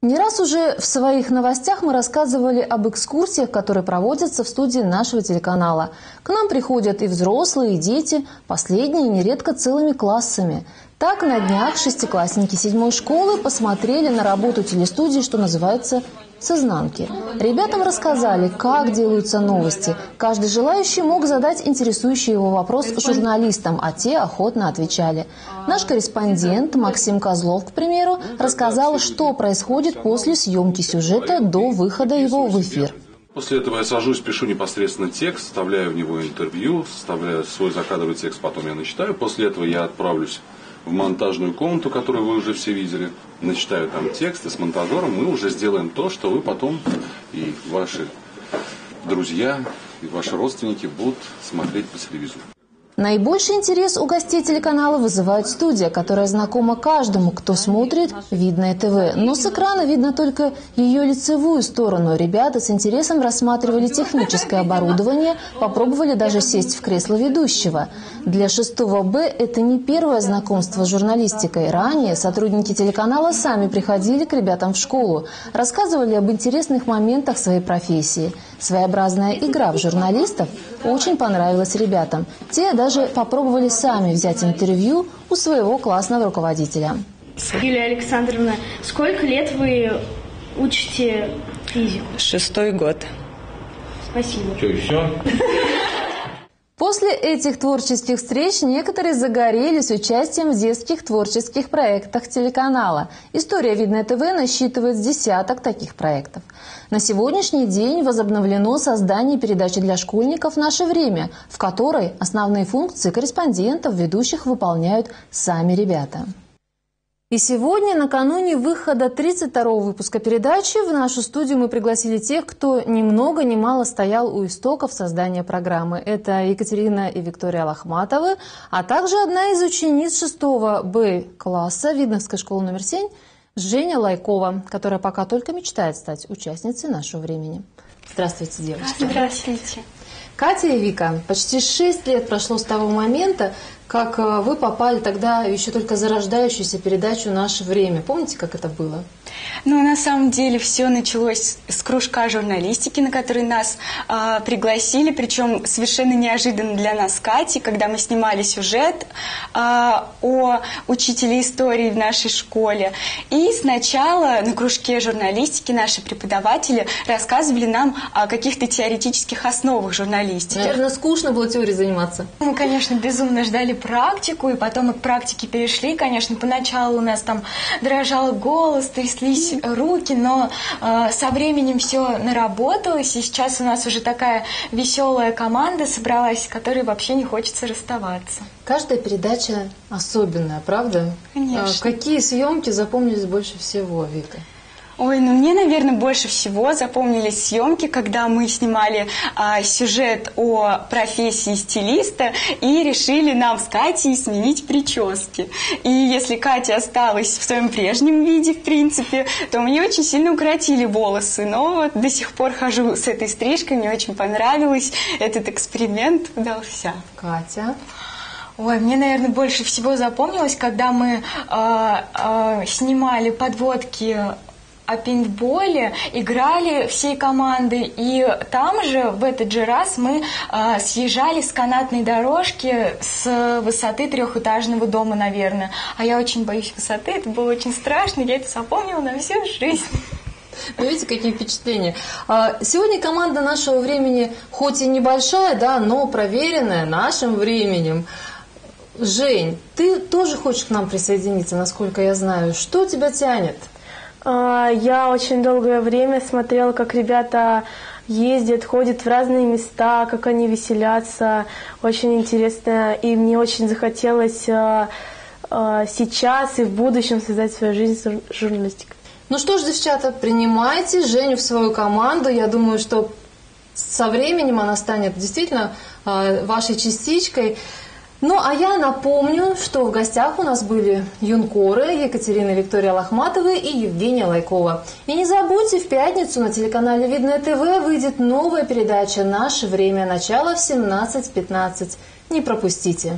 Не раз уже в своих новостях мы рассказывали об экскурсиях, которые проводятся в студии нашего телеканала. К нам приходят и взрослые, и дети, последние нередко целыми классами. Так на днях шестиклассники седьмой школы посмотрели на работу телестудии, что называется с изнанки. Ребятам рассказали, как делаются новости. Каждый желающий мог задать интересующий его вопрос журналистам, а те охотно отвечали. Наш корреспондент Максим Козлов, к примеру, рассказал, что происходит после съемки сюжета до выхода его в эфир. После этого я сажусь, пишу непосредственно текст, вставляю в него интервью, вставляю свой закадровый текст, потом я начитаю. После этого я отправлюсь в монтажную комнату, которую вы уже все видели, начитаю там текст, и с монтажером мы уже сделаем то, что вы потом и ваши друзья, и ваши родственники будут смотреть по телевизору. Наибольший интерес у гостей телеканала вызывает студия, которая знакома каждому, кто смотрит «Видное ТВ». Но с экрана видно только ее лицевую сторону. Ребята с интересом рассматривали техническое оборудование, попробовали даже сесть в кресло ведущего. Для 6 Б это не первое знакомство с журналистикой. Ранее сотрудники телеканала сами приходили к ребятам в школу, рассказывали об интересных моментах своей профессии. Своеобразная игра в журналистов очень понравилась ребятам. Те даже даже попробовали сами взять интервью у своего классного руководителя. Юлия Александровна, сколько лет вы учите физику? Шестой год. Спасибо. Что, еще? После этих творческих встреч некоторые загорелись участием в детских творческих проектах телеканала. История «Видное ТВ» насчитывает десяток таких проектов. На сегодняшний день возобновлено создание передачи для школьников «Наше время», в которой основные функции корреспондентов, ведущих выполняют сами ребята. И сегодня, накануне выхода 32-го выпуска передачи, в нашу студию мы пригласили тех, кто ни много ни мало стоял у истоков создания программы. Это Екатерина и Виктория Лохматовы, а также одна из учениц 6 Б класса Видновской школы номер 7 Женя Лайкова, которая пока только мечтает стать участницей нашего времени. Здравствуйте, девочки. Здравствуйте. Катя и Вика, почти шесть лет прошло с того момента, как э, вы попали тогда еще только зарождающуюся передачу «Наше время». Помните, как это было? Ну, на самом деле, все началось с кружка журналистики, на который нас э, пригласили, причем совершенно неожиданно для нас Кати, когда мы снимали сюжет э, о учителе истории в нашей школе. И сначала на кружке журналистики наши преподаватели рассказывали нам о каких-то теоретических основах журналистики. Наверное, скучно было теорией заниматься. Мы, конечно, безумно ждали практику, и потом мы к практике перешли. Конечно, поначалу у нас там дрожал голос, тряслись руки, но э, со временем все наработалось, и сейчас у нас уже такая веселая команда собралась, с которой вообще не хочется расставаться. Каждая передача особенная, правда? Конечно. А какие съемки запомнились больше всего, Вика? Ой, ну мне, наверное, больше всего запомнились съемки, когда мы снимали а, сюжет о профессии стилиста и решили нам с Катей сменить прически. И если Катя осталась в своем прежнем виде, в принципе, то мне очень сильно укоротили волосы. Но вот до сих пор хожу с этой стрижкой, мне очень понравилось. Этот эксперимент удался. Катя? Ой, мне, наверное, больше всего запомнилось, когда мы э, э, снимали подводки о пейнтболе играли всей командой, и там же, в этот же раз, мы э, съезжали с канатной дорожки с высоты трехэтажного дома, наверное. А я очень боюсь высоты, это было очень страшно, я это запомнила на всю жизнь. Вы видите, какие впечатления. А, сегодня команда нашего времени, хоть и небольшая, да, но проверенная нашим временем. Жень, ты тоже хочешь к нам присоединиться, насколько я знаю. Что тебя тянет? А, я очень долгое время смотрела, как ребята ездят, ходят в разные места, как они веселятся. Очень интересно. И мне очень захотелось а, а, сейчас и в будущем связать свою жизнь с журналистикой. Ну что ж, девчата, принимайте Женю в свою команду. Я думаю, что со временем она станет действительно вашей частичкой. Ну, а я напомню, что в гостях у нас были юнкоры Екатерина Виктория Лохматова и Евгения Лайкова. И не забудьте, в пятницу на телеканале Видное ТВ выйдет новая передача «Наше время начала» в 17.15. Не пропустите.